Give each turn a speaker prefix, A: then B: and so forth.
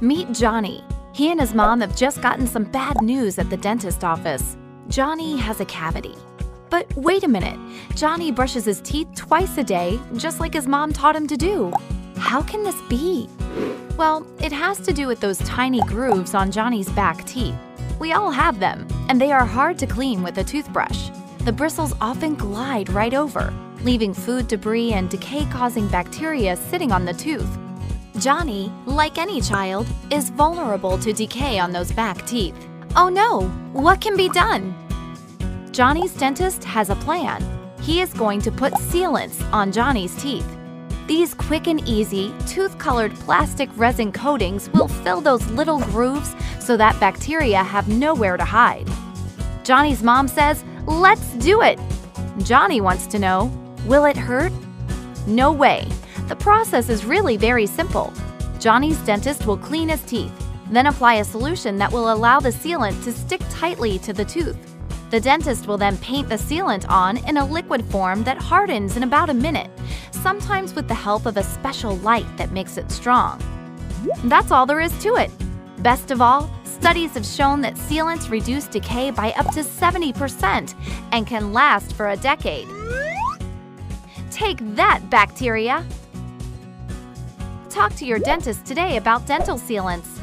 A: Meet Johnny. He and his mom have just gotten some bad news at the dentist office. Johnny has a cavity. But wait a minute, Johnny brushes his teeth twice a day, just like his mom taught him to do. How can this be? Well, it has to do with those tiny grooves on Johnny's back teeth. We all have them, and they are hard to clean with a toothbrush. The bristles often glide right over, leaving food debris and decay causing bacteria sitting on the tooth. Johnny, like any child, is vulnerable to decay on those back teeth. Oh no, what can be done? Johnny's dentist has a plan. He is going to put sealants on Johnny's teeth. These quick and easy, tooth-colored plastic resin coatings will fill those little grooves so that bacteria have nowhere to hide. Johnny's mom says, let's do it! Johnny wants to know, will it hurt? No way. The process is really very simple. Johnny's dentist will clean his teeth, then apply a solution that will allow the sealant to stick tightly to the tooth. The dentist will then paint the sealant on in a liquid form that hardens in about a minute, sometimes with the help of a special light that makes it strong. That's all there is to it. Best of all, studies have shown that sealants reduce decay by up to 70% and can last for a decade. Take that, bacteria! Talk to your dentist today about dental sealants.